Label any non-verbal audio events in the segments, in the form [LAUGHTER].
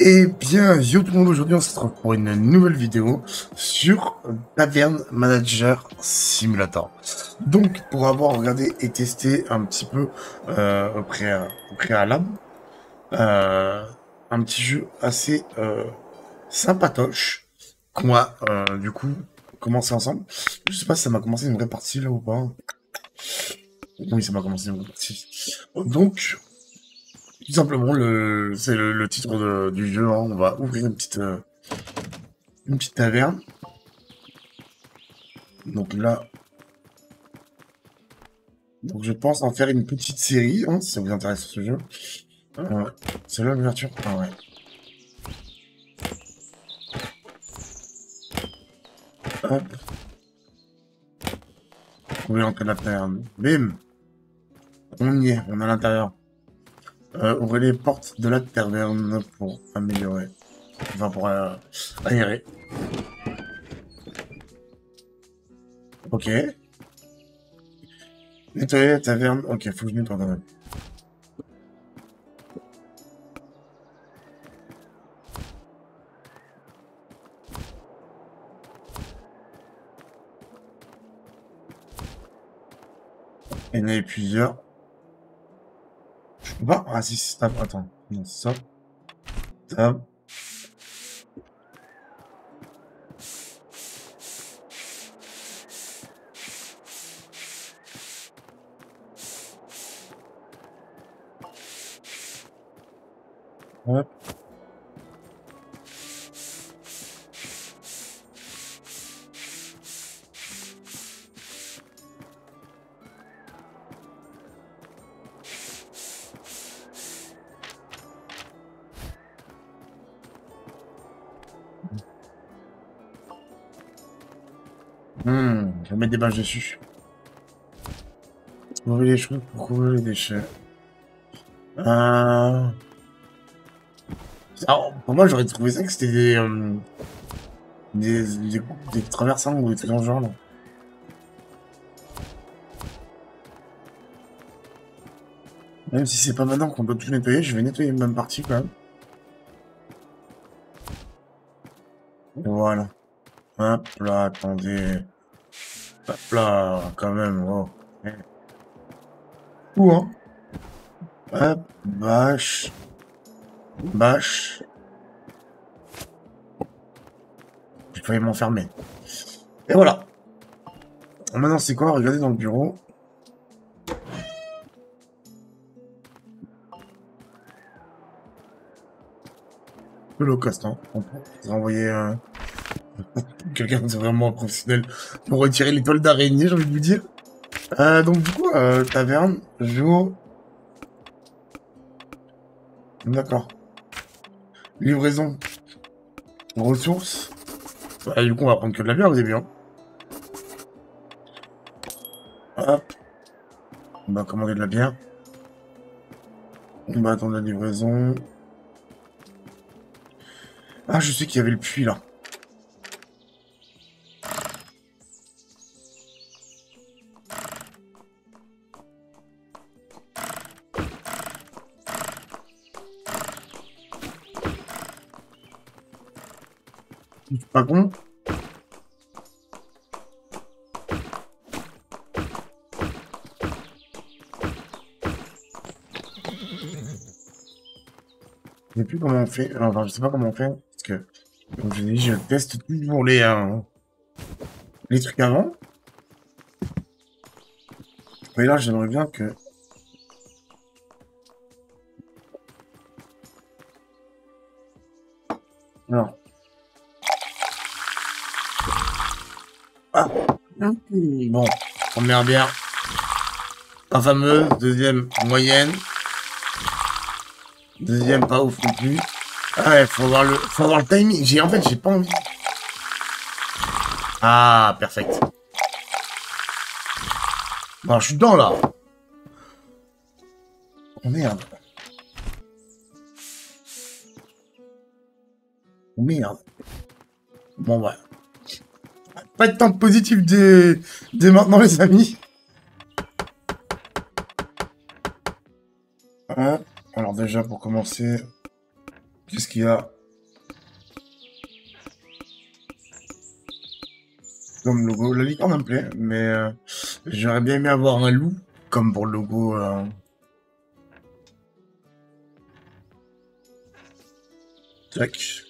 Eh bien, yo tout le monde, aujourd'hui on se retrouve pour une nouvelle vidéo sur Taverne Manager Simulator. Donc, pour avoir regardé et testé un petit peu euh, au, pré au préalable, euh, un petit jeu assez euh, sympatoche qu'on va euh, du coup commencer ensemble. Je sais pas si ça m'a commencé une vraie partie là ou pas. Oui, ça m'a commencé une vraie partie. Donc, tout simplement, le, c'est le, le titre de- du jeu. hein. On va ouvrir une petite, euh, une petite taverne. Donc là, donc je pense en faire une petite série, hein, si ça vous intéresse ce jeu. Euh, c'est là l'ouverture. Ah ouais. Hop. Trouver l'entrée de la taverne. Bim. On y est, on est à l'intérieur. Euh, ouvrez les portes de la taverne pour améliorer. Enfin, pour euh, aérer. Ok. Nettoyer la taverne. Ok, faut que je nettoie quand même. Il y en avait plusieurs. Pas. Ah si, c'est stop. Attends. Non, stop. Stop. Hop. Hmm, je vais mettre des bâches dessus. Trouver les choses pour couvrir les déchets. Euh... Alors, pour moi, j'aurais trouvé ça que c'était des, euh, des, traversants ou des trucs dans genre. là. Même si c'est pas maintenant qu'on doit tout nettoyer, je vais nettoyer une même partie quand même. Voilà. Hop là, attendez. Là, quand même, oh. Où, hein? Hop, bâche. Bâche. J'ai failli m'enfermer. Et voilà. Maintenant, c'est quoi? Regardez dans le bureau. Cost, hein. On peut renvoyer un... [LAUGHS] quelqu'un de vraiment professionnel pour retirer l'étoile d'araignée, j'ai envie de vous dire. Euh, donc du coup, euh, taverne, jour... D'accord. Livraison. Ressources. Bah, du coup, on va prendre que de la bière au début. Hein. Hop. On va commander de la bière. On va attendre la livraison. Ah, je sais qu'il y avait le puits là. C'est pas con. Je sais plus comment on fait. Enfin, je sais pas comment on fait. Parce que, comme je dit, je teste toujours les, euh, les trucs avant. Mais là, j'aimerais bien que... Bon, première bière. Pas fameuse. Deuxième, moyenne. Deuxième, pas ouf non plus. Ah ouais, faut avoir le, faut avoir le timing. J'ai, en fait, j'ai pas envie. Ah, perfect. Bon, je suis dedans, là. Oh, merde. Oh, merde. Bon, ouais. Pas de temps positif dès, maintenant, les amis. Hein? Alors déjà, pour commencer, Qu'est-ce qu'il y a? Comme logo. La licorne me plaît, mais euh, j'aurais bien aimé avoir un loup comme pour le logo. Euh... Tac.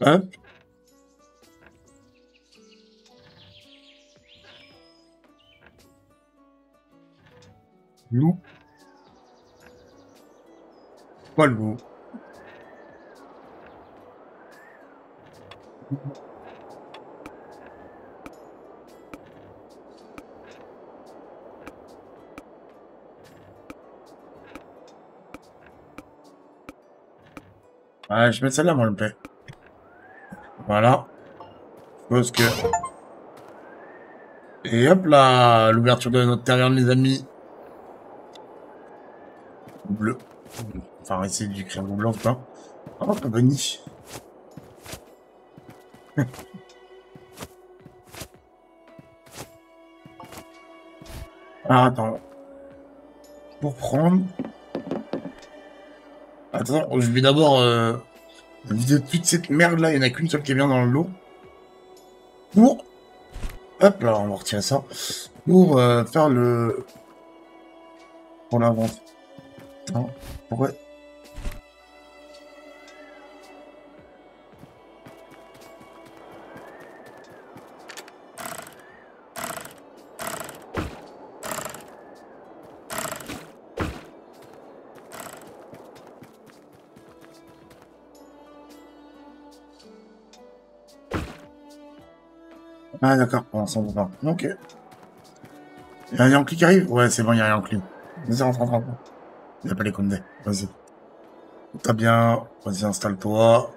Hop. Loup. Pas loup. Ouais, je mets celle-là, moi, le. Voilà. Parce que... Et hop là, l'ouverture de notre taverne, les amis. Bleu. Enfin, essayer d'écrire blanc, pas. Oh, pas Bunny. ah, attends. Pour prendre... Attends, je vais d'abord euh, vider toute cette merde là, il n'y en a qu'une seule qui est bien dans le lot. Pour... Hop là, on retirer ça. Pour euh, faire le... Pour la vente. Attends, pourquoi... Ah d'accord, pour l'instant pas. Ok. Il y a un Yankee qui arrive? Ouais, c'est bon, il y a un Yankee. Vas-y, rentre, rentre, rentre. Il n'y a pas les Condés. Vas-y. T'as bien. Vas-y, installe-toi.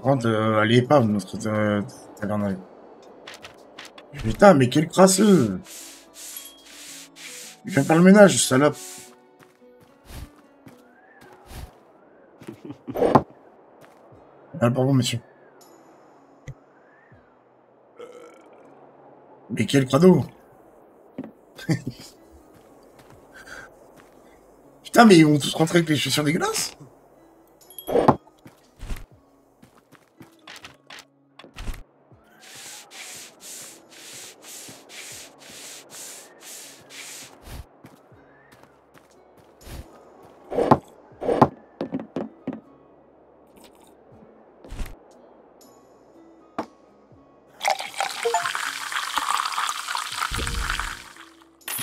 Rentre, euh, elle est pas, notre euh, taverne. Putain, mais quel crasseux Il vient faire le ménage, salope. [LAUGHS] Ah, pardon, monsieur. Mais quel cadeau [LAUGHS] Putain, mais ils vont tous rentrer avec les chaussures dégueulasses?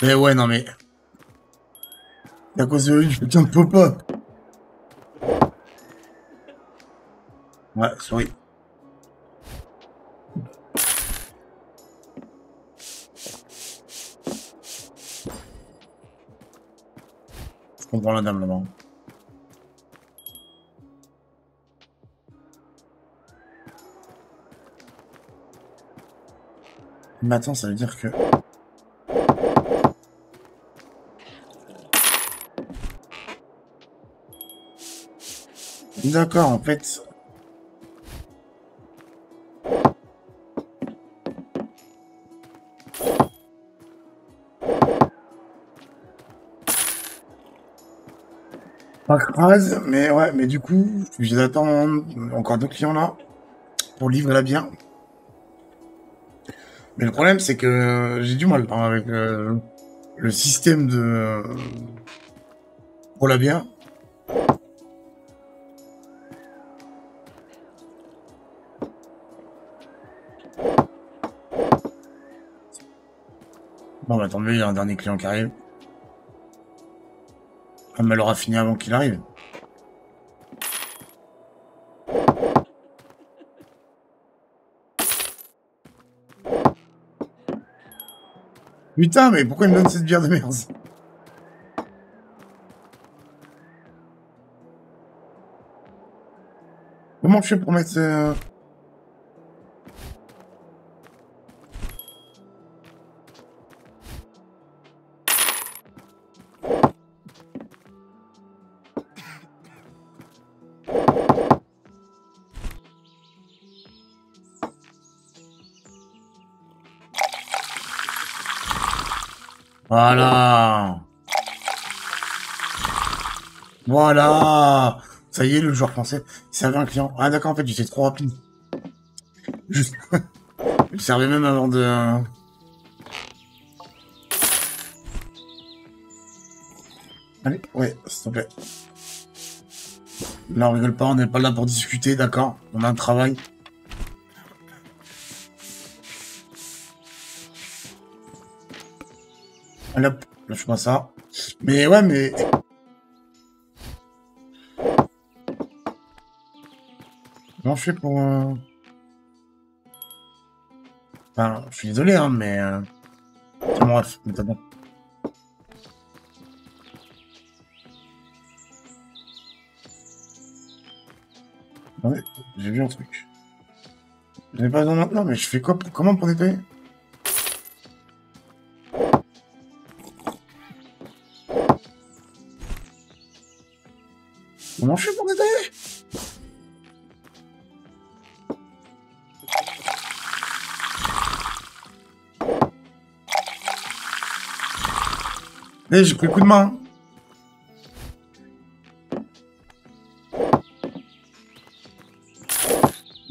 Mais ouais, non mais... À cause de lui, je tiens de pop-up. Ouais, sorry. Je comprends la dame là-bas. Mais attends, ça veut dire que... D'accord, en fait... Pas crase, mais ouais, mais du coup, attendre encore deux clients là pour livrer la bière. Mais le problème, c'est que j'ai du mal avec euh, le système de pour la bière. Bon, bah tant mieux, il y a un dernier client qui arrive. Ah, elle aura fini avant qu'il arrive. Putain, mais pourquoi il me donne cette bière de merde? Comment je fais pour mettre... Euh... Voilà. Voilà. Ça y est, le joueur français, il servait un client. Ah d'accord, en fait, j'étais trop rapide. Juste. [LAUGHS] il servait même avant de... Allez, ouais, s'il te plaît. Là, on rigole pas, on n'est pas là pour discuter, d'accord? On a un travail. Lâche-moi ça. Mais ouais, mais... Comment je fais pour... Euh... Enfin, je suis désolé, hein, mais... Euh... Bref, mais bon. J'ai vu un truc. Je n'ai pas besoin maintenant, mais je fais quoi pour... Comment pour nettoyer? Je fais pour nettoyer Eh, j'ai pris le coup de main.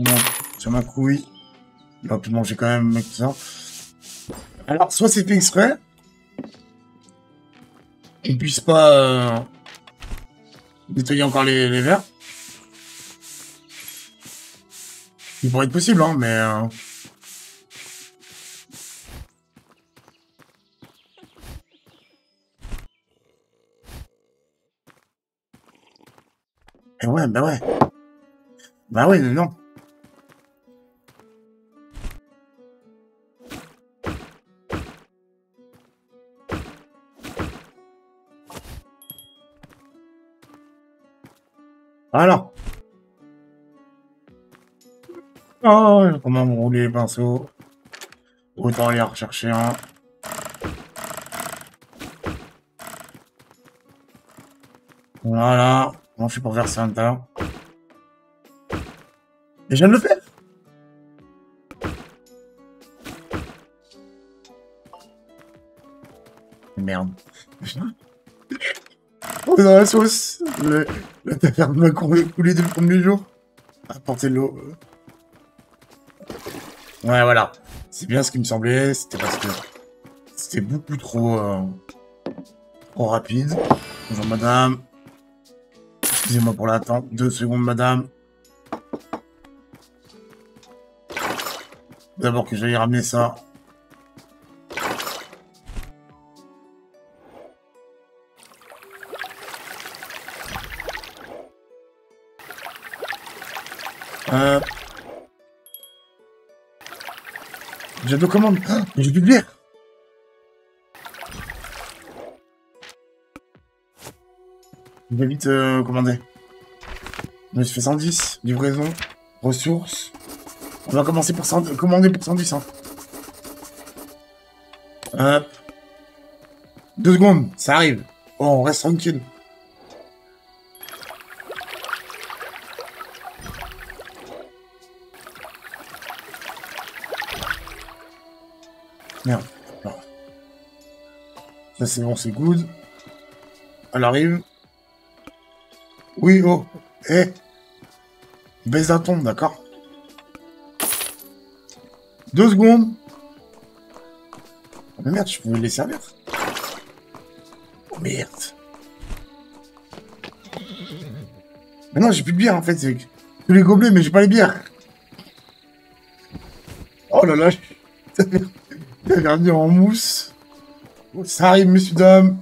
Bon, sur ma couille. Il va plus manger quand même, mec, ça. Alors, soit c'est exprès. Il puisse pas euh, nettoyer encore les, les verres. Il pourrait être possible, hein, mais... Euh... Eh ouais, bah ouais. Bah ouais, non. Voilà. Oh, comment rouler les pinceaux. Autant aller rechercher un. Voilà. Comment je suis pour verser un tas Et je viens de le faire Merde. On est dans la sauce. La taverne m'a coulé dès le premier jour. Apporter de l'eau. Ouais, voilà. C'est bien ce qui me semblait. C'était parce que c'était beaucoup trop, euh, trop rapide. Bonjour madame. Excusez-moi pour l'attente. Deux secondes, madame. D'abord que j'aille ramener ça. Deux commandes. Ah, j'ai plus de bière. Je vais vite euh, commander. Je fait 110, livraison, ressources. On va commencer pour 100, commander pour 110. Hein. Hop. Deux secondes, ça arrive. Oh, on reste tranquille. Merde. Ça c'est bon, c'est good. Elle arrive. Oui, oh. Eh. Baisse d'un ton, d'accord Deux secondes. Oh, mais merde, je pouvais les servir. Oh merde. Mais non, j'ai plus de bière en fait. C'est tous les gobelets, mais j'ai pas les bières. Oh là là. [LAUGHS] En mousse. Ça arrive, messieurs, dames.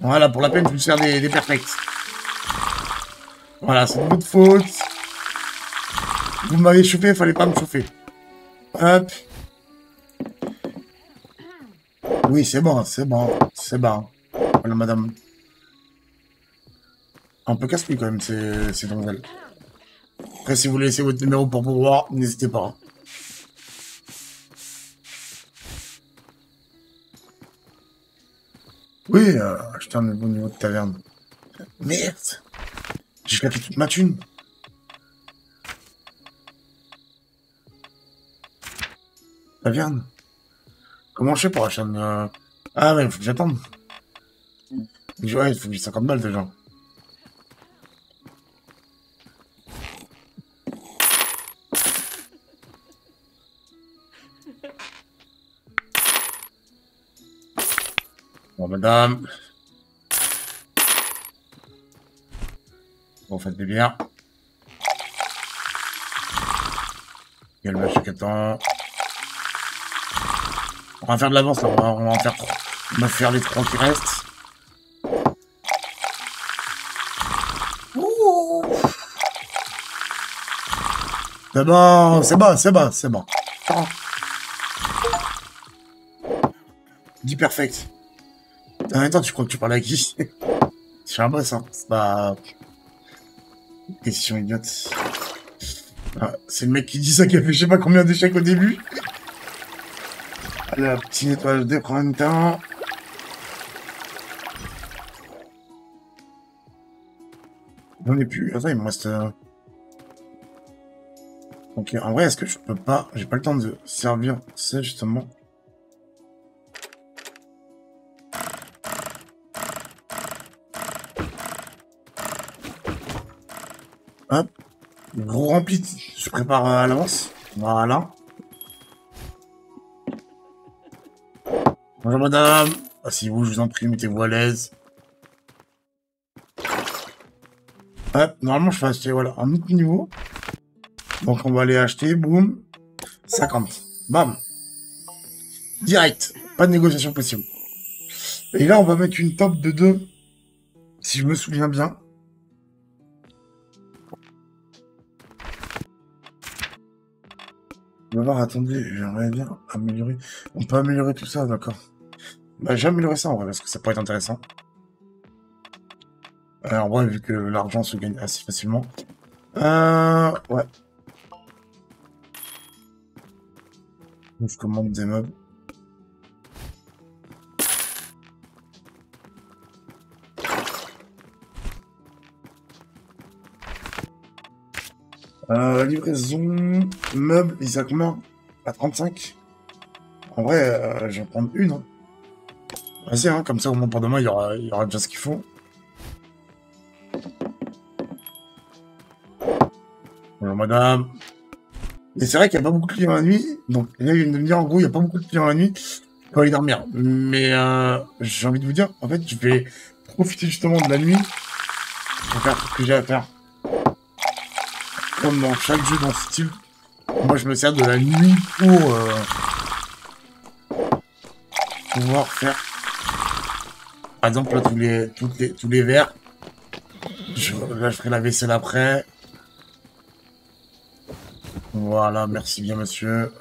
Voilà, pour la peine, je me sers des, des perfects. Voilà, c'est de votre faute. Vous m'avez chauffé, fallait pas me chauffer. Hop. Oui, c'est bon, c'est bon, c'est bon. Voilà, madame. Un peu casse-pied quand même, c'est c'est Après, si vous laissez votre numéro pour pouvoir, n'hésitez pas. Euh, acheter un bon niveau de taverne. Merde J'ai claqué toute ma thune. Taverne Comment je fais pour acheter un... Euh... Ah ouais, il faut que j'attende. Ouais, il faut que j'ai 50 balles déjà. Madame. Bon, faites des bières. Il y a le match attend. On va faire de l'avance, on va, en faire. On va faire les trois qui restent. C'est bon, c'est bon, c'est bon, c'est bon. Dis perfect. En même temps, tu crois que tu parles à qui C'est un boss, hein. C'est pas... Question idiote. Ah, c'est le mec qui dit ça qui a fait je sais pas combien d'échecs au début. La petite nettoyage de printemps. J'en ai plus. Attends, il me reste... euh, Ok, en vrai, est-ce que je peux pas... J'ai pas le temps de servir ça, justement. Gros rempli. Je prépare à l'avance. Voilà. Bonjour madame. Asseyez-vous, je vous en prie, mettez-vous à l'aise. Hop, normalement je fais acheter, voilà, un autre niveau. Donc on va aller acheter, boum. 50. Bam. Direct. Pas de négociation possible. Et là on va mettre une top de 2. Si je me souviens bien. Va voir, attendez, j'aimerais bien améliorer. On peut améliorer tout ça, d'accord. Bah, j'ai amélioré ça en vrai, parce que ça pourrait être intéressant. En vrai, vu que l'argent se gagne assez facilement. Euh, ouais. Je commande des meubles. Euh, livraison, meubles, ils à combien? À 35 En vrai, euh, je vais en prendre une. Hein. Vas-y, hein, comme ça au moins pour demain, il y aura, il y aura déjà ce qu'il faut. Bonjour madame. Et c'est vrai qu'il n'y a pas beaucoup de clients la nuit. Donc là, il vient de me dire, en gros, il n'y a pas beaucoup de clients la nuit. Pour aller dormir. Mais euh, j'ai envie de vous dire, en fait, je vais profiter justement de la nuit pour faire tout ce que j'ai à faire. Comme dans chaque jeu dans ce style, moi je me sers de la nuit pour euh, pouvoir faire, par exemple, tous les, toutes les, tous les verres. Je, là, je ferai la vaisselle après. Voilà, merci bien, monsieur.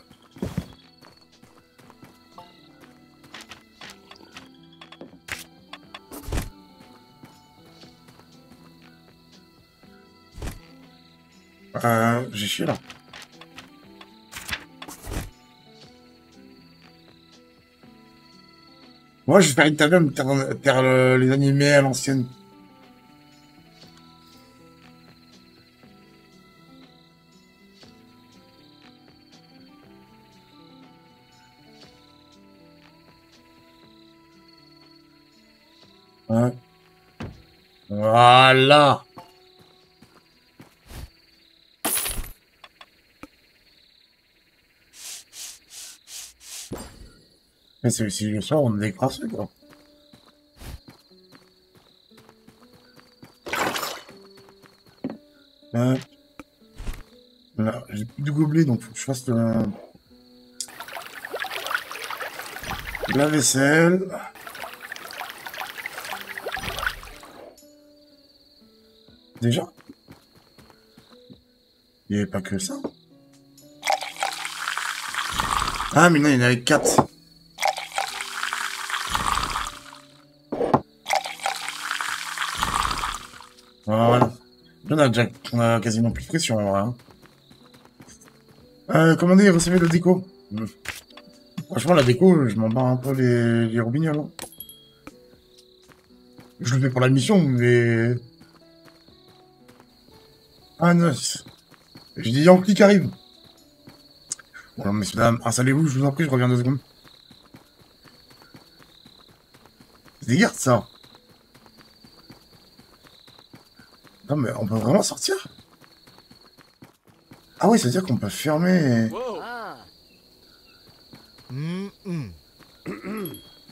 Moi, je vais faire taverne, faire, faire le- les animés à l'ancienne. Ouais. Voilà. Mais c'est aussi le soir, on est quoi. Euh, Là, j'ai plus de gobelets, donc faut que je fasse le... la vaisselle. Déjà Il n'y avait pas que ça. Ah, mais non, il y en avait quatre. Voilà. On a déjà on a quasiment plus de pression, en vrai. Hein. Euh, commandez et recevez la déco. Franchement, la déco, je m'en bats un peu les, les non Je le fais pour la mission, mais... Ah, nice. J'ai dit Yankee qui arrive. Bon, messieurs, dames, installez-vous, je vous en prie, je reviens deux secondes. C'est des gardes, ça. Non, mais on peut vraiment sortir Ah oui, c'est-à-dire qu'on peut fermer...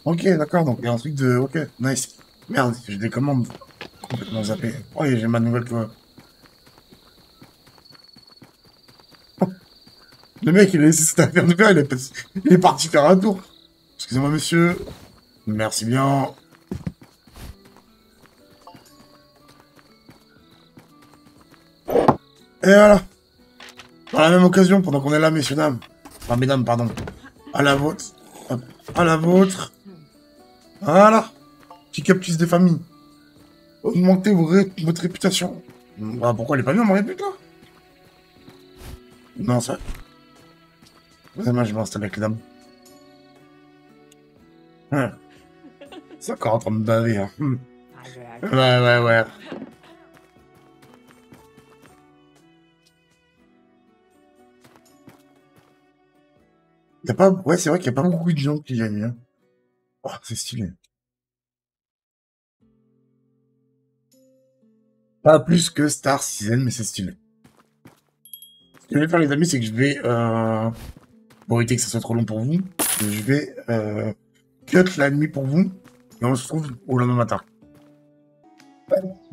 ok, d'accord, donc il y a un truc de... Ok, nice. Merde, j'ai des commandes complètement zappées. Oh, j'ai ma nouvelle... Le mec, il a laissé cette affaire de faire, il est parti faire un tour. Excusez-moi, monsieur. Merci bien. Et voilà. Par la même occasion, pendant qu'on est là, messieurs, dames. Enfin, mesdames, pardon. À la vôtre. À la vôtre. Voilà. Petit captus des familles. Augmentez votre réputation. Bah, pourquoi elle est pas bien, mon répute, là? Non, ça... Vraiment, je m'installe avec les dames. Hein. C'est encore en train de baver. Hein. Hmm. Ouais, ouais, ouais. Y a pas... Ouais, c'est vrai qu'il y a pas beaucoup de gens qui viennent. Hein. Oh, c'est stylé. Pas plus que Star Citizen, mais c'est stylé. Ce que je vais faire, les amis, c'est que je vais... Euh pour éviter que ça soit trop long pour vous, je vais euh, cut la nuit pour vous et on se retrouve au lendemain matin.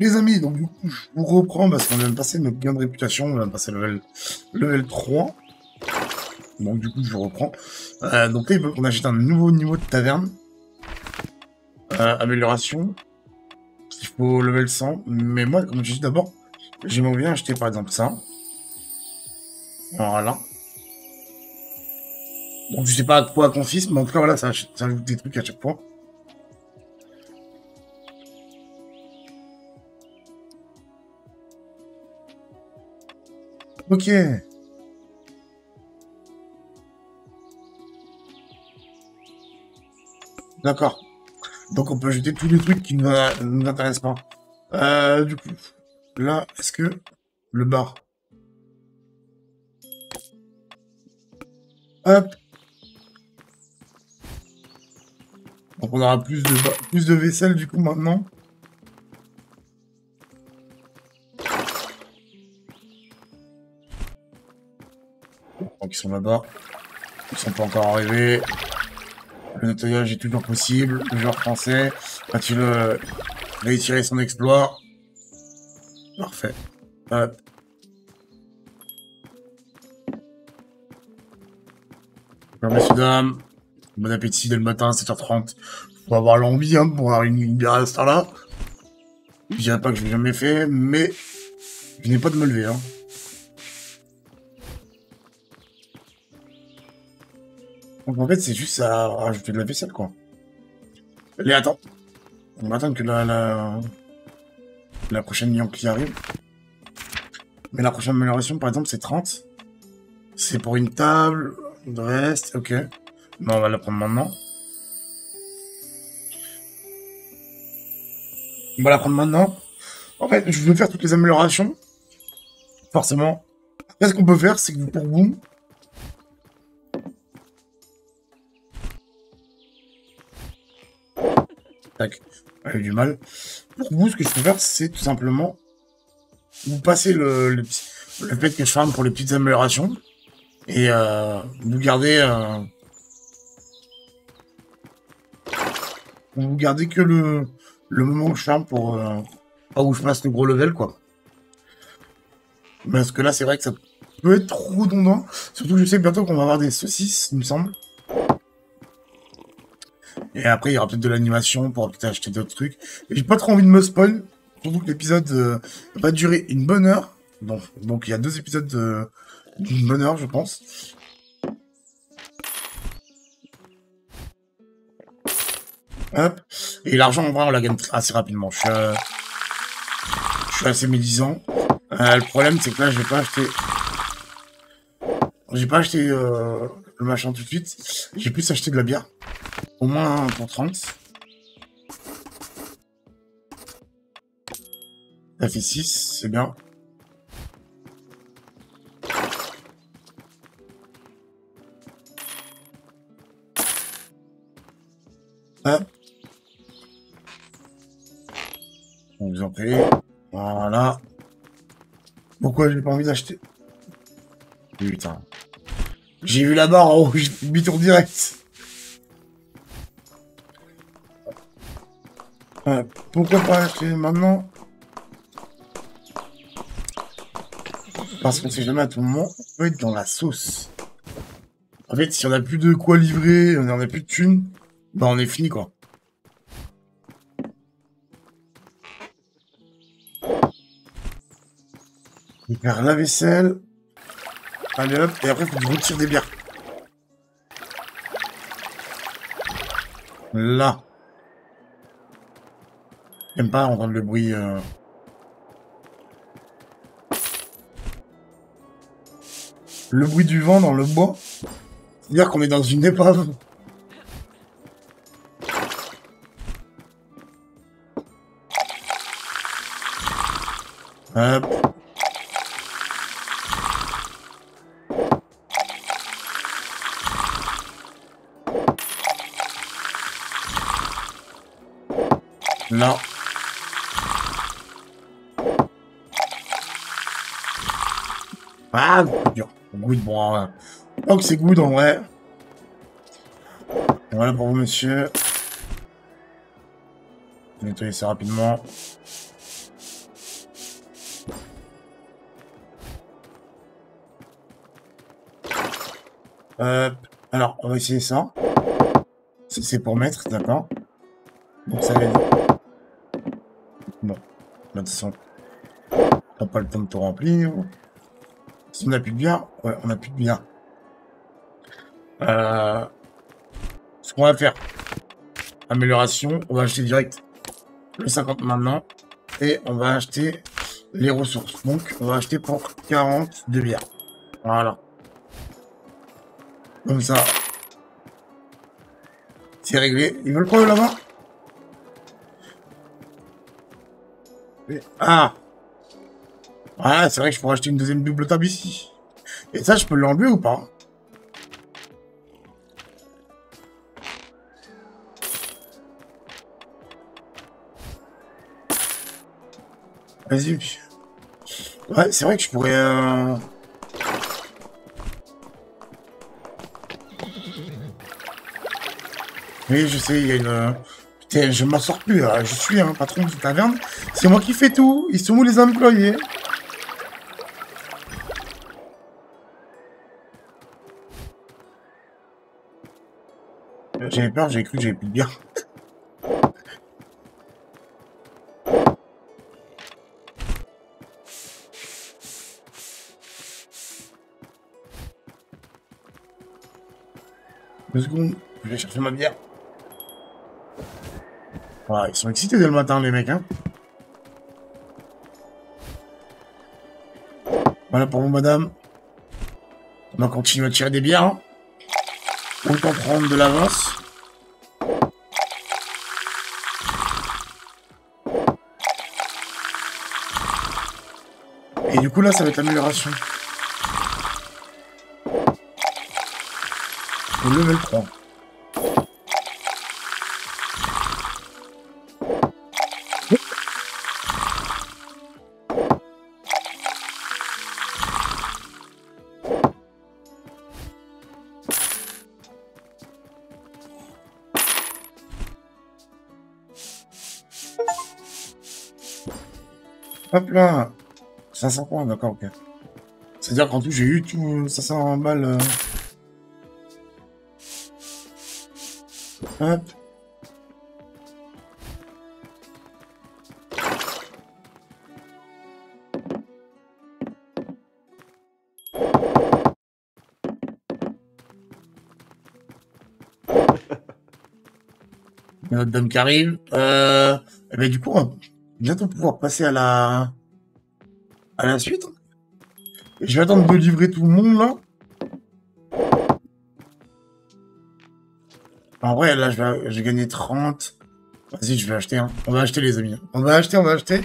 Les amis, donc du coup, je vous reprends parce qu'on vient de passer notre gain de réputation, on vient de passer level, level 3. Donc du coup, je reprends. Euh, donc là, il faut qu'on achète un nouveau niveau de taverne. Euh, amélioration. Il faut level 100. Mais moi, comme je dis d'abord, j'aimerais bien acheter par exemple ça. Voilà. Donc je sais pas à quoi consiste, mais en tout cas voilà, ça, ça ajoute des trucs à chaque fois. Ok. D'accord. Donc on peut ajouter tous les trucs qui ne nous intéressent pas. Euh, du coup, là, est-ce que le bar... Hop, Donc on aura plus de, plus de vaisselle du coup maintenant. Donc ils sont là-bas. Ils sont pas encore arrivés. Le nettoyage est toujours possible. Le joueur français a-t-il euh, réitéré son exploit Parfait. Hop. messieurs, dames. Bon appétit dès le matin, 7h30. Faut avoir l'envie hein, pour avoir une bière à ce là Je dirais pas que je l'ai jamais fait, mais je n'ai pas de me lever. Hein. Donc en fait, c'est juste à rajouter de la vaisselle, quoi. Allez, attends. On va attendre que la, la, la prochaine Yankee arrive. Mais la prochaine amélioration, par exemple, c'est 30. C'est pour une table, de reste, ok. Bon, on va la prendre maintenant. On va la prendre maintenant. En fait, je veux faire toutes les améliorations. Forcément. Après, ce qu'on peut faire, c'est que pour vous... Tac. Elle a eu du mal. Pour vous, ce que je peux faire, c'est tout simplement... Vous passez le, le, fait que je farme pour les petites améliorations. Et euh, vous gardez... Euh, vous gardez que le, le moment où je ferme pour euh, pas où je passe le gros level quoi. Parce que là c'est vrai que ça peut être trop redondant. Surtout que je sais bientôt qu'on va avoir des saucisses, il me semble. Et après il y aura peut-être de l'animation pour acheter d'autres trucs. J'ai pas trop envie de me spoil. Surtout que l'épisode euh, va durer une bonne heure. Donc, il y a deux épisodes euh, d'une bonne heure je pense. Hop. Et l'argent, en vrai, on la gagne assez rapidement. Je suis, euh, assez médisant. Euh, le problème, c'est que là, je vais pas acheter... J'ai pas acheté le machin tout de suite. J'ai plus acheté de la bière. Au moins pour 30. Ça fait 6, c'est bien. Hop. On vous en prie. Voilà. Pourquoi j'ai pas envie d'acheter? Putain. J'ai vu la barre en haut, [LAUGHS] j'ai mis tour direct. Pourquoi pas acheter maintenant Parce qu'on sait jamais à tout moment, on peut être dans la sauce. En fait, si on a plus de quoi livrer, on en a plus de thunes, bah on est fini quoi. Faire la vaisselle. Allez hop, et après faut que retire des bières. Là. J'aime pas entendre le bruit. Euh... Le bruit du vent dans le bois. C'est-à-dire qu'on est dans une épave. Hop. Non. Ah, dur. Good, bon, ouais. Donc c'est good en vrai. Voilà pour vous, monsieur. Nettoyer ça rapidement. Alors, on va essayer ça. C'est pour mettre, d'accord. Donc ça va être... Bon, de toute façon, on n'a pas le temps de tout remplir. On n'a plus de bien, ouais, on n'a plus de bien. Euh, ce qu'on va faire, amélioration, on va acheter direct le 50 maintenant. Et on va acheter les ressources. Donc, on va acheter pour 40 de bière. Voilà. Comme ça. C'est réglé. Ils veulent quoi là-bas Ah Ah, c'est vrai que je pourrais acheter une deuxième double table ici. Et ça, je peux l'enlever ou pas? Vas-y. Ouais, c'est vrai que je pourrais... Euh... Oui, je sais, il y a une... Putain, je m'en sors plus, là. je suis un patron de taverne. C'est moi qui fais tout. Ils sont où les employés? J'avais peur, j'ai cru que j'avais plus de bien. Deux secondes, je vais chercher ma bière. Ouais, ils sont excités dès le matin, les mecs, hein. Voilà pour vous, madame. On va continuer à tirer des bières. Hein. Autant prendre de l'avance. Coup, là, ça va être l'amélioration. Au level 3. Hop là 500 points, d'accord, ok. C'est-à-dire qu'en tout, j'ai eu tout 500 balles. Euh... Hop. [LAUGHS] Notre dame qui arrive. Eh ben, du coup, bientôt pouvoir passer à la à la suite. je vais attendre de livrer tout le monde là. En vrai, là, j'ai gagné 30. Vas-y, je vais acheter. Hein. On va acheter, les amis. On va acheter, on va acheter.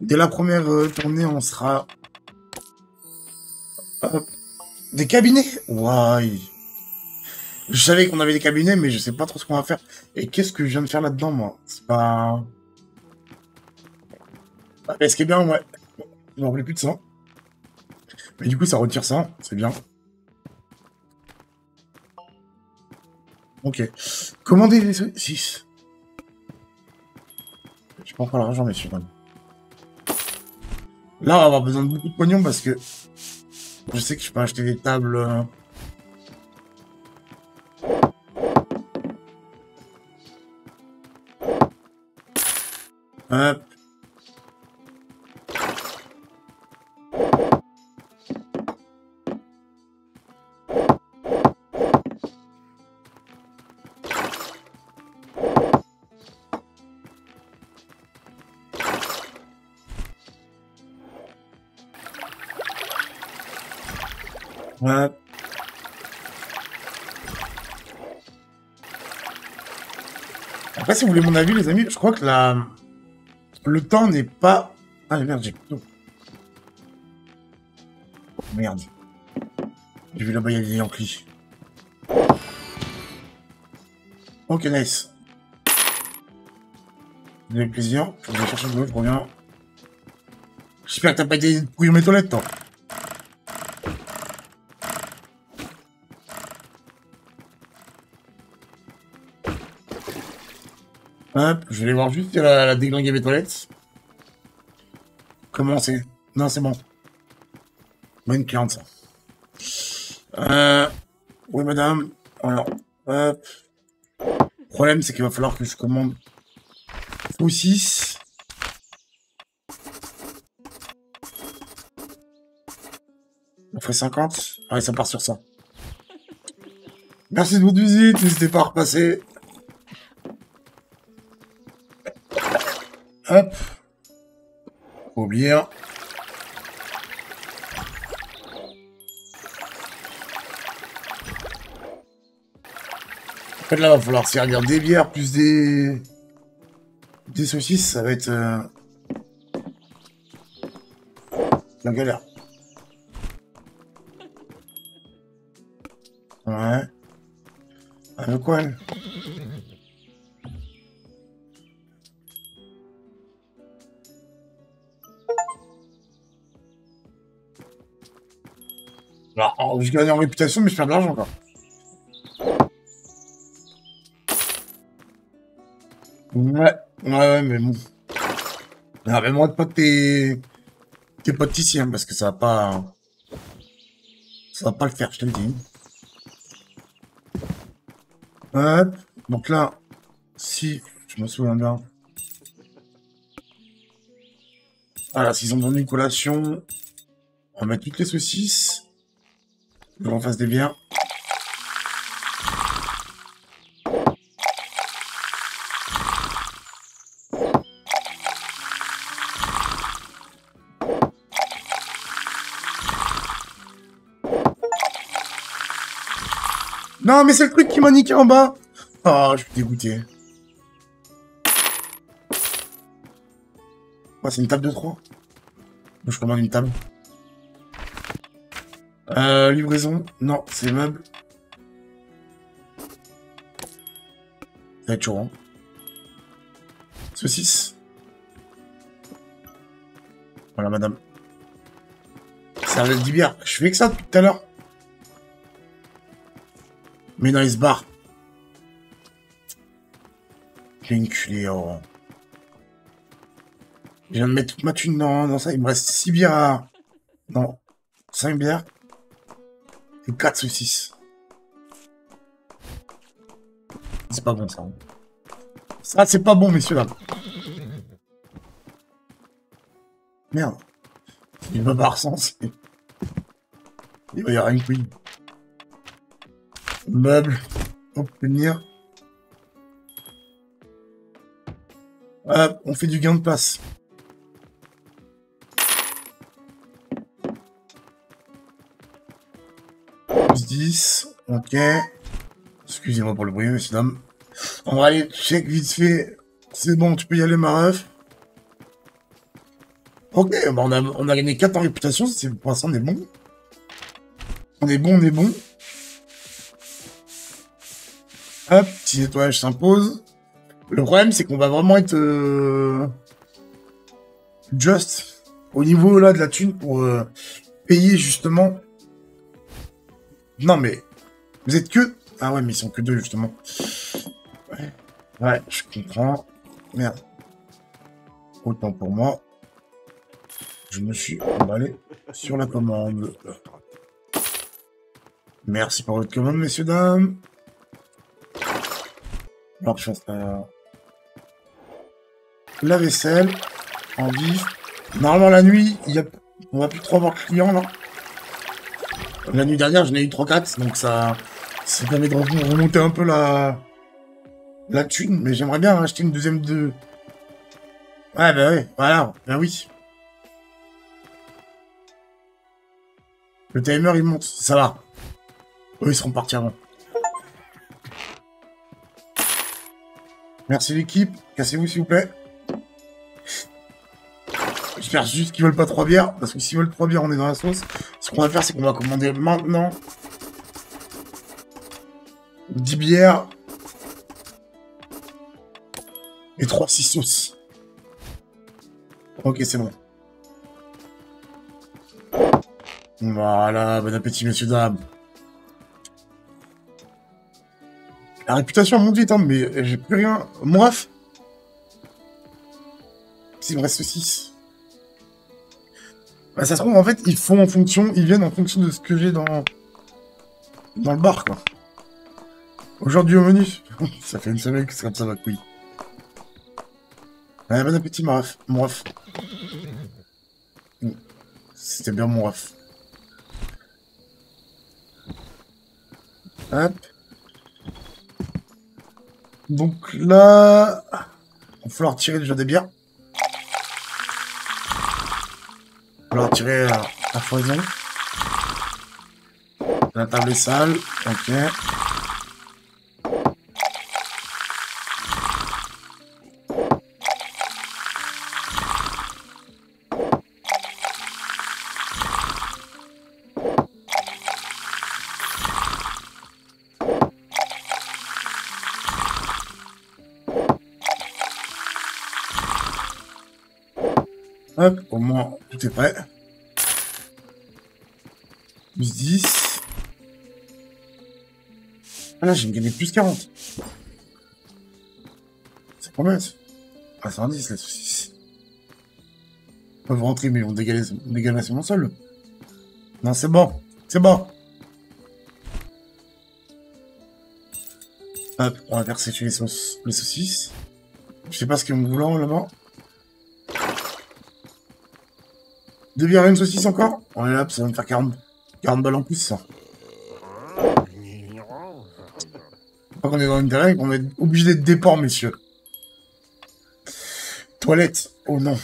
Dès la première euh, tournée, on sera... Des cabinets Ouais. Je savais qu'on avait des cabinets, mais je sais pas trop ce qu'on va faire. Et qu'est-ce que je viens de faire là-dedans, moi? C'est pas... Ah, ce qui est bien, ouais. Je n'en plus de ça. Mais du coup, ça retire ça, c'est bien. Ok. Commandez les 6. Je pas encore l'argent, messieurs. Là, on va avoir besoin de beaucoup de pognon parce que je sais que je peux acheter des tables. Euh, Hop. Si vous voulez mon avis, les amis, je crois que la... Le temps n'est pas... Ah merde, j'ai tout. Merde. J'ai vu là-bas, il y a des Yankees. Ok, nice. Avez plaisir. Je reviens. J'espère que t'as pas été courir mes toilettes, toi. Hop, je vais voir juste la, la déglinguer mes toilettes. Comment c'est? Non, c'est bon. Bonne cliente, ça. Euh... Oui, madame. Alors, hop. Le problème, c'est qu'il va falloir que je commande saucisse. On ferait 50 Allez, ça part sur ça. Merci de votre visite, n'hésitez pas à repasser. Hop. Bière. En fait, là, va falloir servir des bières plus des... Des saucisses, ça va être... Euh... La galère. Ouais. Avec quoi, elle Je gagne en réputation, mais je perds de l'argent, quoi. Ouais, ouais, ouais, mais bon. Ramène-moi pas tes... tes potes ici, hein, parce que ça va pas... Ça va pas le faire, je te le dis. Hop. Donc là, si je me souviens bien. Voilà, s'ils ont donné une collation, on va mettre toutes les saucisses. On fasse des bières. Non, mais c'est le truc qui m'a niqué en bas. Oh, je suis dégoûté. Oh, c'est une table de 3. Je commande une table. Euh, livraison. Non, c'est meuble. Ça va être chaud, hein. Saucisse. Voilà, madame. Ça va être du bière. Je fais que ça tout à l'heure. Mais dans les bar. J'ai une oh. Je viens de mettre toute ma thune dans, dans ça. Il me reste 6 bières à... Non. 5 bières. 4 ou 6. C'est pas bon ça. Hein. Ça c'est pas bon messieurs là. Merde. Il me barre sans. Il va y avoir une queen. Meuble. Obtenir. Hop, on fait du gain de place. 10. Ok. Excusez-moi pour le bruit, messieurs dames. On va aller check vite fait. C'est bon, tu peux y aller, ma ref. Ok, bah on, a, on a gagné 4 en réputation. C'est pour l'instant, on est bon. On est bon, on est bon. Hop, petit nettoyage s'impose. Le problème, c'est qu'on va vraiment être... Euh, just au niveau là de la thune pour, euh, payer justement... Non mais... Vous êtes que... Ah ouais, mais ils sont que deux justement. Ouais, je comprends. Merde. Autant pour moi. Je me suis emballé sur la commande. Merci pour votre commande, messieurs, dames. Alors, je fasse la vaisselle en vif. Normalement, la nuit, il y a... on va plus trop avoir de clients, là. La nuit dernière, j'en ai eu 3-4, donc ça... Ça permet de remonter un peu la... La thune, mais j'aimerais bien acheter une deuxième de... Ouais, bah ouais, voilà, bah oui. Le timer, il monte, ça va. Eux, ils seront partis avant. Merci l'équipe, cassez-vous s'il vous plaît. J'espère juste qu'ils veulent pas trois bières, parce que s'ils veulent trois bières, on est dans la sauce. Ce qu'on va faire, c'est qu'on va commander maintenant 10 bières et 3 6 sauces. Ok, c'est bon. Voilà, bon appétit, messieurs, dames. La réputation monte vite, hein, mais j'ai plus rien. Mon ref Il me reste 6. Bah, ça se trouve, en fait, ils font en fonction, ils viennent en fonction de ce que j'ai dans... dans le bar, quoi. Aujourd'hui au menu. [LAUGHS] ça fait une semaine que c'est comme ça, ma couille. Ouais, bon appétit, mon ref. Mon ref. C'était bien mon ref. Hop. Donc là, il va falloir tirer déjà des bières. Il va falloir tirer la foison. La table est sale. Ok. Hop, au moins, tout est prêt. Ah là, j'ai gagné plus 40. C'est combien Ah, 110, la saucisse. Ils peuvent rentrer, mais ils vont dégaler, sur mon sol. Non, c'est bon. C'est bon. Hop, on va verser les, sauces, les saucisses. Je sais pas ce qu'ils vont vouloir là-bas. Deux bières et une saucisse encore? On est là, ça va me faire 40, 40 balles en plus, ça. Pas qu'on est dans une terrain qu'on est obligé d'être déport, messieurs. Toilette. Oh non.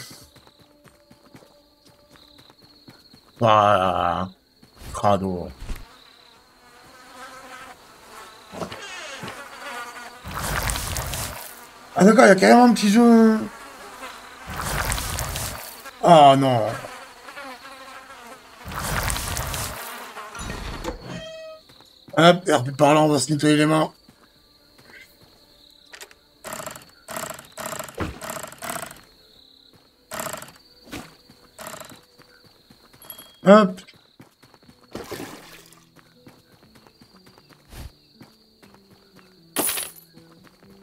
Voilà. Crado. Ah d'accord, il y a carrément un petit jeu... Oh non Hop, RP parlant, on va se nettoyer les mains. Hop.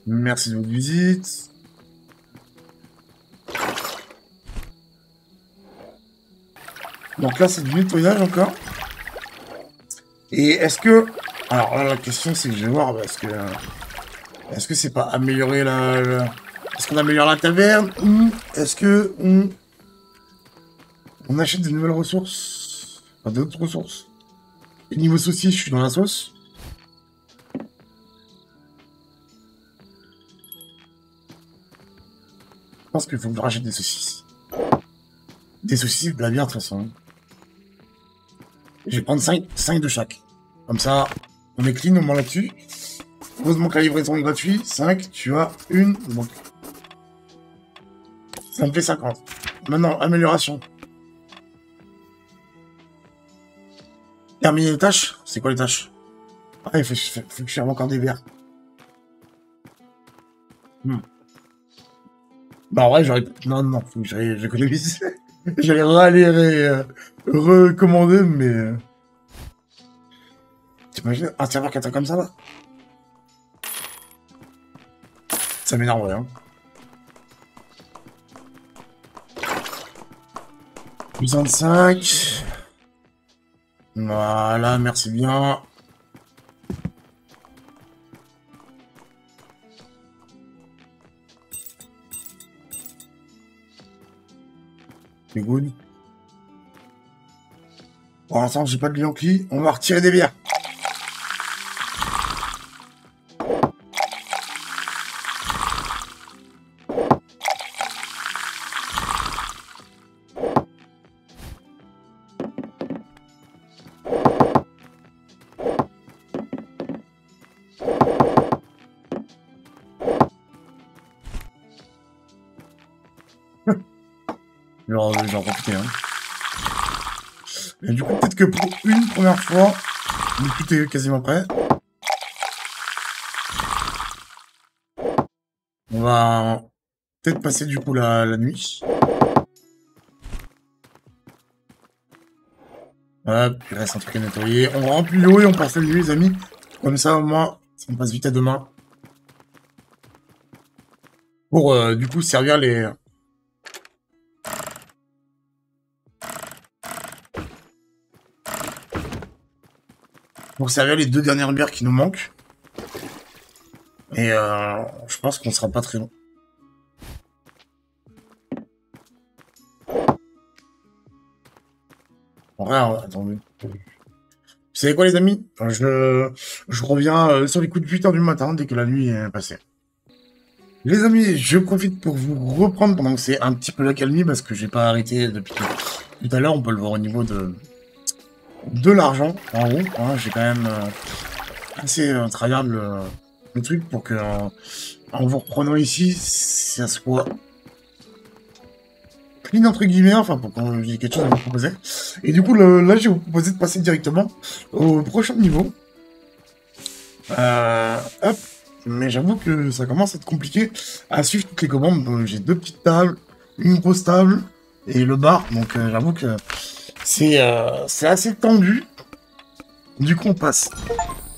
Merci de votre visite. Donc là, c'est du nettoyage encore. Et est-ce que... Alors là, la question, c'est que je vais voir, parce que... Est-ce que c'est pas améliorer la... Est-ce qu'on améliore la taverne Ou est-ce que. On achète des nouvelles ressources Enfin, d'autres ressources Et niveau saucisse, je suis dans la sauce. Je pense qu'il faut que je rachète des saucisses. Des saucisses de la bière, de toute façon. Je vais prendre 5, 5 de chaque. Comme ça, on est clean au moins là-dessus. Heureusement que la livraison est gratuite. 5, tu as une. Donc, ça me fait 50. Maintenant, amélioration. Terminer les tâches? C'est quoi les tâches? Ah, il faut, que je fasse encore des verres. Hmm. Bah, en vrai, j'aurais... Non, non, faut que j'économise. [LAUGHS] J'allais râler, euh, recommander, mais... euh, T'imagines un serveur qui attaque comme ça, là? Ça m'énerverait, hein. Plus 25. Voilà, merci bien. C'est good. Pour l'instant, j'ai pas de Yankee. On va retirer des bières. Tout est quasiment prêt. On va peut-être passer du coup la, nuit. Hop, il reste un truc à nettoyer. On remplit l'eau et on passe la nuit, les amis. Comme ça, au moins, ça me passe vite à demain. Pour, euh, du coup, servir les... Pour servir les deux dernières bières qui nous manquent. Et euh, je pense qu'on sera pas très long. En vrai, euh, attendez. Vous savez quoi les amis? Je, je reviens euh, sur les coups de 8h du matin dès que la nuit est passée. Les amis, je profite pour vous reprendre pendant que c'est un petit peu la calmie parce que j'ai pas arrêté depuis tout à l'heure. On peut le voir au niveau de, de l'argent en haut. hein. j'ai quand même euh, assez euh, travaillable euh, le truc pour que euh, en vous reprenant ici, ça soit clean entre guillemets, enfin pour qu'on ait quelque chose à vous proposer. Et du coup, le- là, je vais vous proposer de passer directement au prochain niveau. Euh, hop. Mais j'avoue que ça commence à être compliqué à suivre toutes les commandes. J'ai deux petites tables, une grosse table et le bar. Donc j'avoue que c'est euh, assez tendu. Du coup, on passe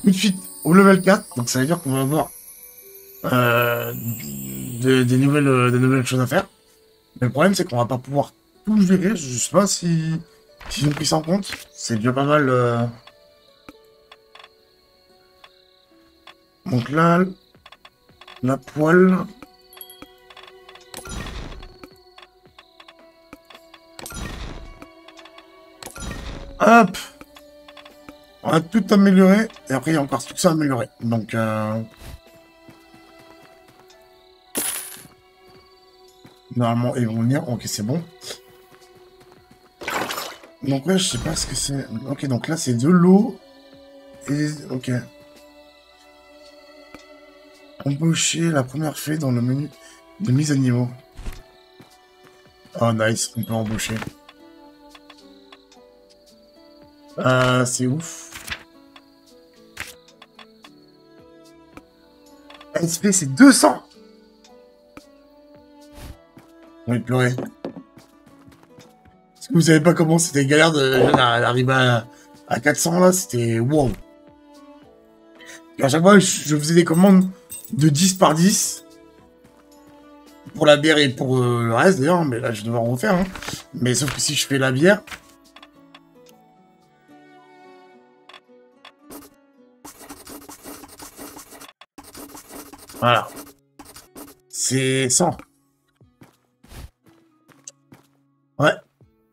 tout de suite au level 4. Donc ça veut dire qu'on va avoir euh, de- des, nouvelles, euh, des nouvelles choses à faire. Mais le problème, c'est qu'on va pas pouvoir tout gérer. Je sais pas si s'ils ont pris ça en compte. C'est déjà pas mal. euh. Donc là, la poêle. Hop On a tout amélioré. Et après, il y encore tout ça à améliorer. Donc, euh... Normalement, ils vont venir. Ok, c'est bon. Donc, ouais, je sais pas ce que c'est. Ok, donc là, c'est de l'eau. Et... Ok. Embaucher la première fée dans le menu de mise à niveau. Oh, nice. On peut embaucher. Euh, c'est ouf. SP, c'est 200 Oui, purée. Parce que vous savez pas comment c'était galère d'arriver à, à 400 là, c'était wow. Et à chaque fois, je, faisais des commandes de 10 par 10. Pour la bière et pour euh, le reste d'ailleurs, mais là je vais devoir refaire. hein. Mais sauf que si je fais la bière, Voilà. C'est 100. Ouais.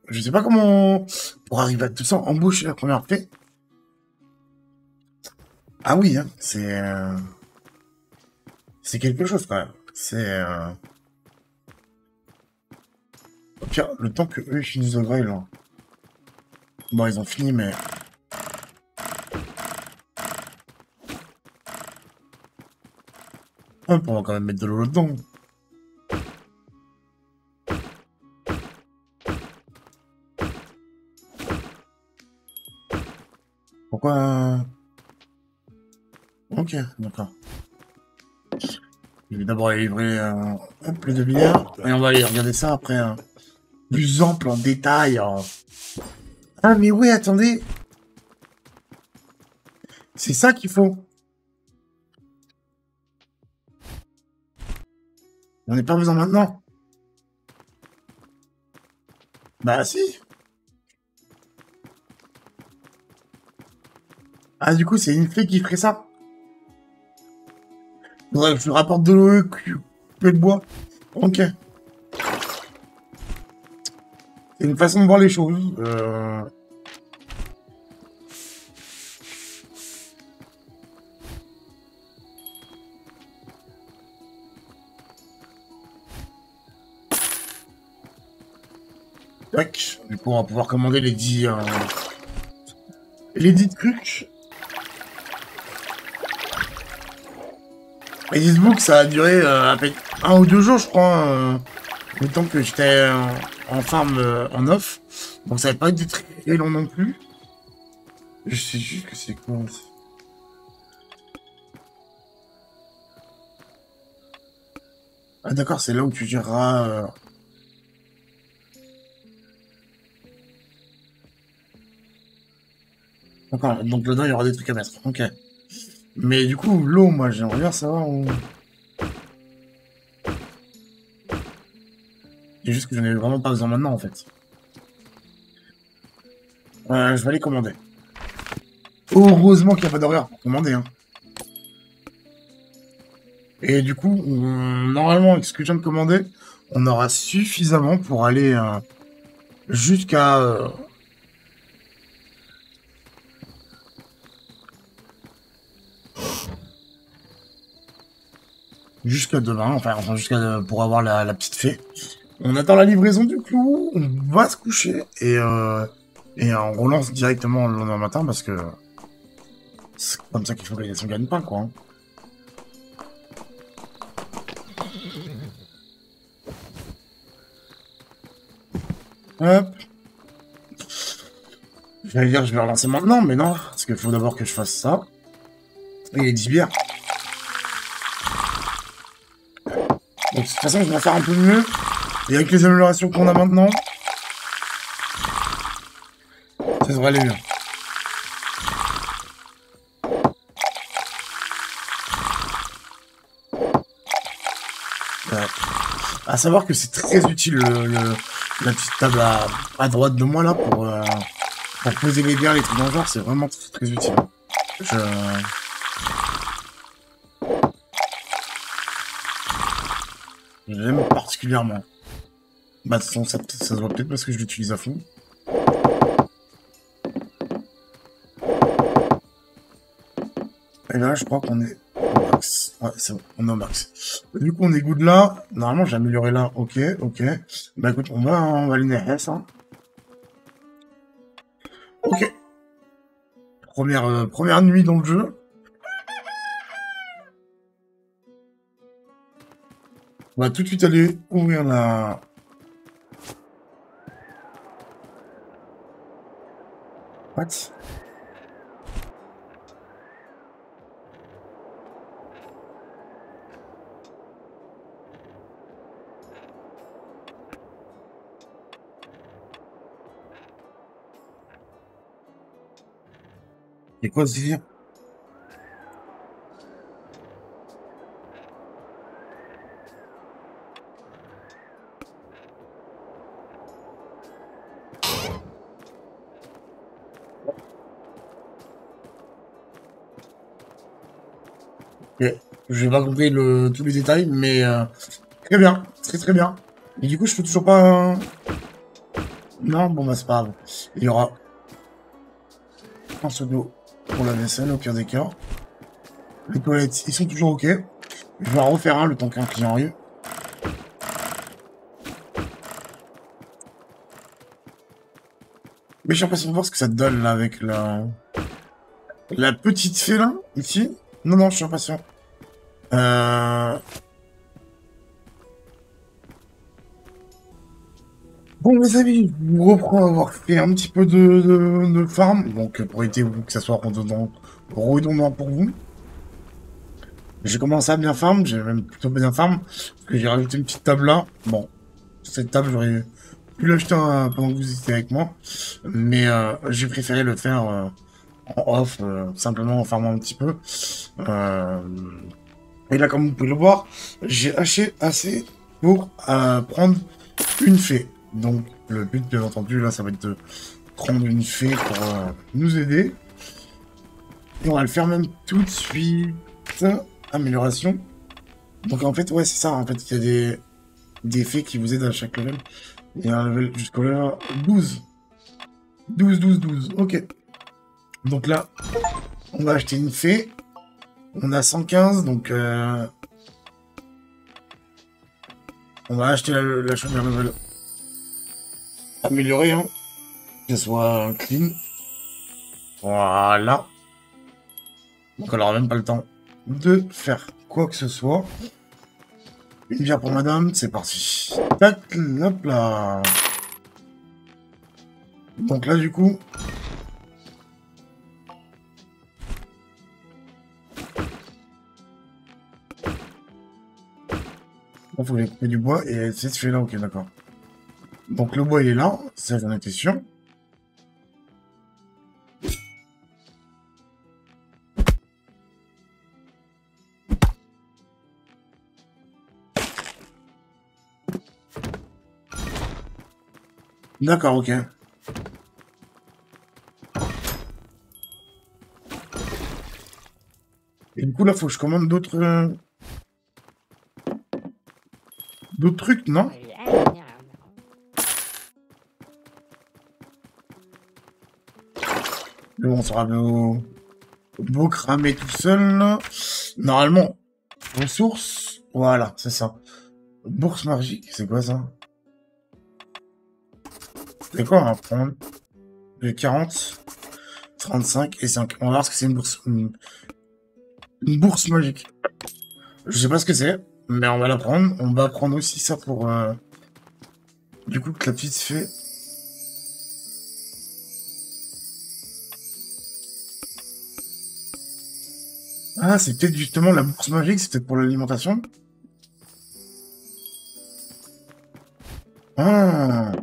Je sais pas comment... Pour arriver à 200, embaucher la première paix. Ah oui, hein, c'est... euh, C'est quelque chose quand même. C'est... euh, Au pire, le temps que eux finissent de là. Bon, ils ont fini, mais... On va quand même mettre de l'eau là-dedans. Pourquoi... Ok, d'accord. Je vais d'abord aller livrer hop, les deux bières, et on va aller regarder ça après. hein. plus ample en détail. hein. Ah, mais oui, attendez. C'est ça qu'il faut. On n'est pas besoin maintenant. Bah si. Ah du coup c'est une fée qui ferait ça. Je rapporte de l'eau et de bois. Ok. C'est une façon de voir les choses. Euh... coup, on va pouvoir commander les 10... Euh... Les 10 trucs. Les 10 books, ça a duré euh, à peine un ou deux jours, je crois. Euh, le temps que j'étais en, farm en off. Donc ça n'a pas été très long non plus. Je sais juste que c'est quoi. Ah d'accord, c'est là où tu diras... D'accord, donc dedans il y aura des trucs à mettre. Ok. Mais du coup, l'eau, moi j'aimerais bien savoir où... C'est juste que j'en ai vraiment pas besoin maintenant en fait. Euh, je vais aller commander. Heureusement qu'il n'y a pas d'horaire pour commander. Hein. Et du coup, normalement, avec ce que je viens de commander, on aura suffisamment pour aller euh, jusqu'à... Euh... Jusqu'à demain, enfin, enfin jusqu'à pour avoir la, petite fée. On attend la livraison du clou, on va se coucher et, euh, et on relance directement le lendemain matin parce que c'est comme ça qu'il faut gagner son gagne-pain, quoi. hein. Hop. J'allais dire je vais relancer maintenant, mais non, parce qu'il faut d'abord que je fasse ça. Et les 10 bières. Donc de toute façon, je vais faire un peu mieux. Et avec les améliorations qu'on a maintenant, ça devrait aller mieux. Ouais. À savoir que c'est très utile le, le- la petite table à, à droite de moi là pour, euh, pour poser les bières, les trucs dans le genre, c'est vraiment très, très utile. Je... J'aime particulièrement. Bah, façon, ça, ça se voit peut-être parce que je l'utilise à fond. Et là, je crois qu'on est au max. Ouais, c'est bon, on est au max. Du coup, on est good là. Normalement, j'ai amélioré là. Ok, ok. Bah écoute, on va, on va NRS, hein. Ok. Première, euh, première nuit dans le jeu. On va tout de suite aller ouvrir la... What? Et quoi ce délire Ok, Je vais pas compris le, tous les détails, mais euh, très bien, très très bien. Et du coup, je peux toujours pas... euh, Non, bon bah c'est pas grave. Il y aura un d'eau pour la vaisselle au pire des cas. Les toilettes, ils sont toujours ok. Je vais en refaire un le temps qu'un client arrive. Mais j'ai l'impression de voir ce que ça donne là avec la... La petite fée là, ici. Non, non, je suis impatient. Euh... Bon mes amis, je vous reprends avoir fait un petit peu de, de, farm, donc pour éviter que ça soit redondant, redondant pour vous. J'ai commencé à bien farm, j'ai même plutôt bien farm, parce que j'ai rajouté une petite table là. Bon, cette table j'aurais pu l'acheter euh, pendant que vous étiez avec moi, mais euh, j'ai préféré le faire euh, en off, simplement en farmant un petit peu. et là, comme vous pouvez le voir, j'ai acheté assez pour prendre une fée. Donc, le but, bien entendu, là, ça va être de prendre une fée pour nous aider. Et on va le faire même tout de suite. Amélioration. Donc, en fait, ouais, c'est ça. En fait, il y a des, des fées qui vous aident à chaque level. Il y a un level jusqu'au level 12. 12, 12, 12. Ok. Donc là, on va acheter une fée. On a 115, donc... Euh... On va acheter la, la level améliorée, hein. Que ce soit clean. Voilà. Donc elle aura même pas le temps de faire quoi que ce soit. Une bière pour madame, c'est parti. Tac, hop là. Donc là, du coup... Il faut couper du bois et c'est ce fait là, ok, d'accord. Donc le bois, il est là, ça j'en étais sûr. D'accord, ok. Et du coup, là, faut que je commande d'autres... Euh, d'autres trucs, non Mais bon, ça sera beau... beau cramer tout seul. Normalement, ressources... Voilà, c'est ça. Bourse magique, c'est quoi ça? C'est quoi, on va prendre? Le 40, 35 et 5. On va voir ce que c'est une bourse. Une, bourse magique. Je sais pas ce que c'est, mais on va la prendre. On va prendre aussi ça pour... Euh, du coup, que la petite fait... Ah, c'est peut-être justement la bourse magique, peut-être pour l'alimentation. Ah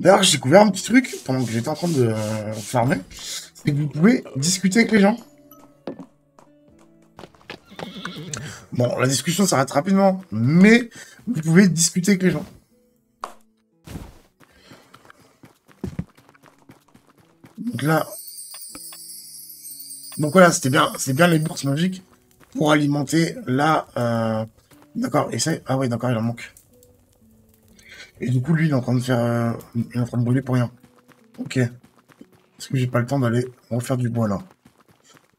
D'ailleurs, j'ai découvert un petit truc pendant que j'étais en train de euh, farmer. C'est que vous pouvez discuter avec les gens. Bon, la discussion s'arrête rapidement, mais vous pouvez discuter avec les gens. Donc là... Donc voilà, c'était bien, c'est bien les bourses magiques pour alimenter la... Euh... D'accord, et ça... Ah ouais, d'accord, il en manque. Et du coup, lui, il est en train de faire... Euh, il est en train de brûler pour rien. Ok. Est-ce que j'ai pas le temps d'aller refaire du bois, là?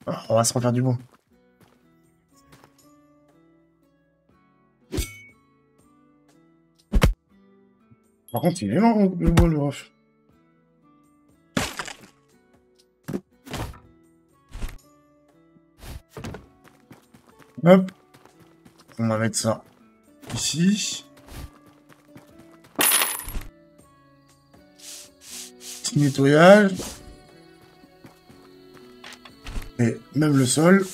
Ah, On va se refaire du bois. Par contre, il est long, le bois, le ref. Hop. On va mettre ça ici. nettoyage. Et même le sol.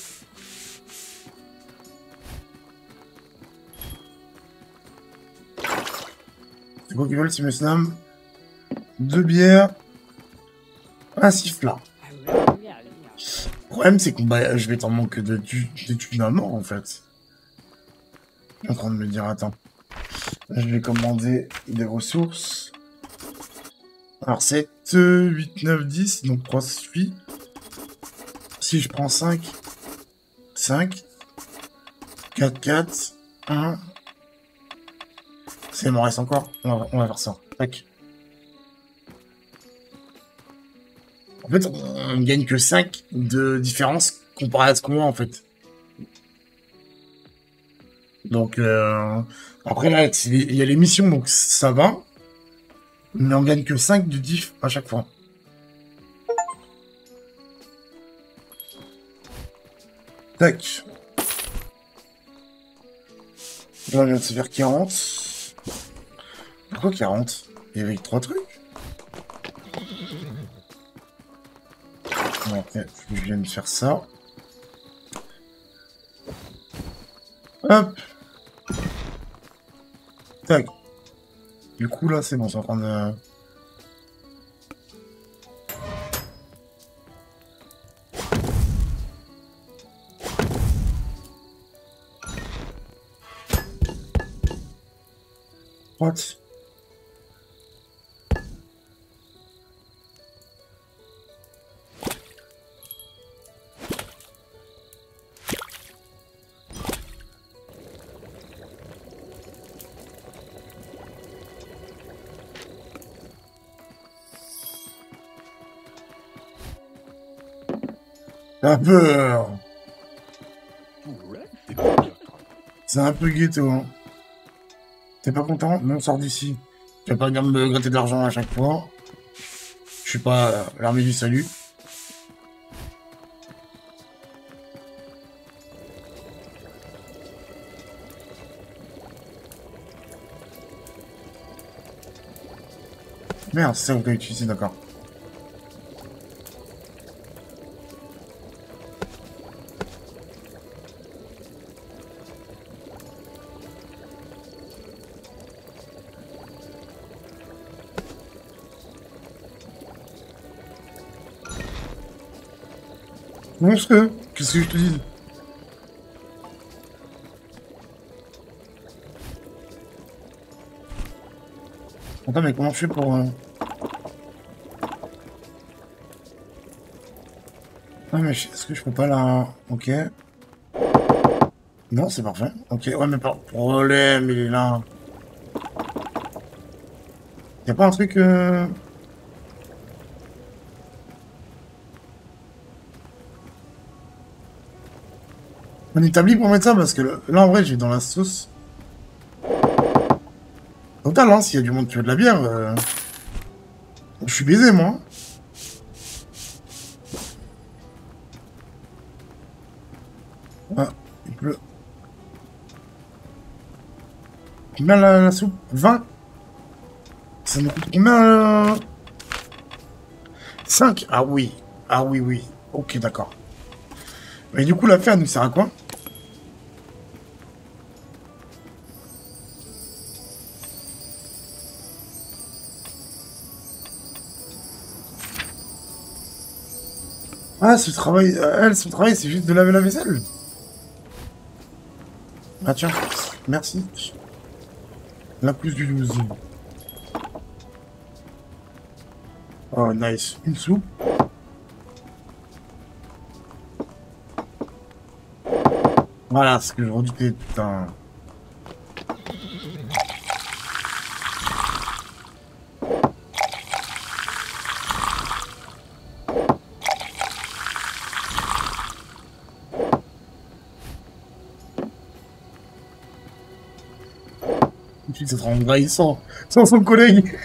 C'est quoi qu'ils veulent, ces messieurs Deux bières. Un sifflant. Le problème, c'est que bah, je vais être en manque d'études d'un mort, en fait. Je suis en train de me dire, attends. Je vais commander des ressources. Alors 7, 8, 9, 10, donc 3 suffit. Si je prends 5, 5, 4, 4, 1. Il m'en reste encore. On va, on va, faire ça. Tac. En fait, on, ne gagne que 5 de différence comparé à ce qu'on a en fait. Donc, euh, après là, il y a les missions, donc ça va. Mais on gagne que 5 de diff à chaque fois. Tac. Là, on vient de se faire 40. Pourquoi 40 Il 3 trucs je viens de faire ça. Hop Tac. Du coup, là, c'est bon, c'est en train de... What Un peu... C'est un peu ghetto, hein. T'es pas content? Non, sors d'ici. Tu vas pas venir me gratter de l'argent à chaque fois. Je suis pas l'armée du salut. Merde, c'est ça que t'as utilisé, d'accord. Monstrueux Qu'est-ce que je te dis Attends, mais comment je fais pour... Euh... Ah, mais est-ce que je peux pas la... Ok. Non, c'est parfait. Ok, ouais, mais pas problème, il est là. Y'a pas un truc... Euh... On établit pour mettre ça parce que là en vrai j'ai dans la sauce. Total hein, s'il y a du monde qui veut de la bière. Euh, je suis baisé moi. Ah, il pleut. La, la soupe 20 Ça me coûte combien 5 Ah oui. Ah oui, oui. Ok, d'accord. Mais du coup, l'affaire nous sert à quoi? Ah, ce travail, euh, elle, son travail, c'est juste de laver la vaisselle. Ah tiens, merci. La plus du 12. Oh, nice. Une soupe. Voilà ce que je redoutais, putain. Sera envahissant sans son collègue.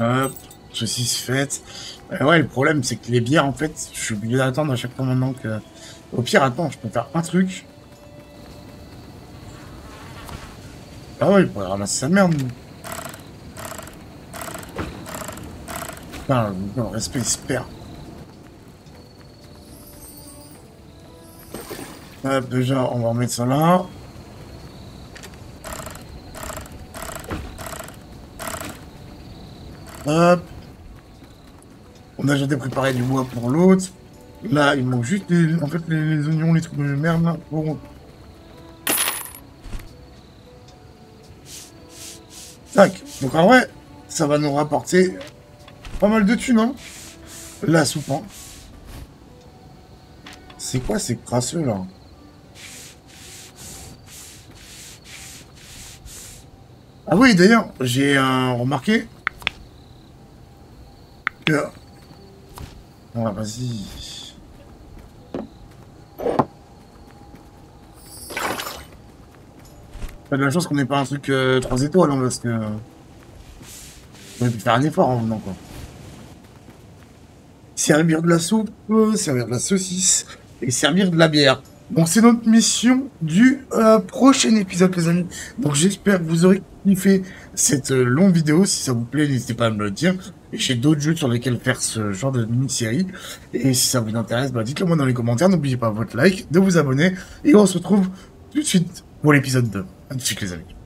Hop, ceci se fait. Euh, ouais, le problème, c'est que les bières, en fait, je suis obligé d'attendre à chaque fois maintenant que... Au pire, attends, je peux faire un truc. Ah ouais, il pourrait ramasser sa merde. Putain, le respect, perd. Hop, déjà, on va remettre ça là. Hop. On a déjà préparé du bois pour l'autre. Là, il manque juste les, en fait, les, oignons, les trucs de merde là. Bon. Tac. Donc en vrai, ça va nous rapporter pas mal de thunes, hein La soupe, hein. C'est quoi ces crasseux, là? Ah oui, d'ailleurs, j'ai euh, remarqué que... Ah, vas-y. Pas de la chance qu'on n'ait pas un truc 3 euh, étoiles, hein, parce que... On va faire un effort en venant, quoi servir de la soupe, servir de la saucisse et servir de la bière. Donc c'est notre mission du euh, prochain épisode les amis. Donc j'espère que vous aurez kiffé cette euh, longue vidéo. Si ça vous plaît, n'hésitez pas à me le dire. Et j'ai d'autres jeux sur lesquels faire ce genre de mini-série. Et si ça vous intéresse, bah, dites-le moi dans les commentaires. N'oubliez pas votre like, de vous abonner. Et on se retrouve tout de suite pour l'épisode 2. A tout de suite les amis.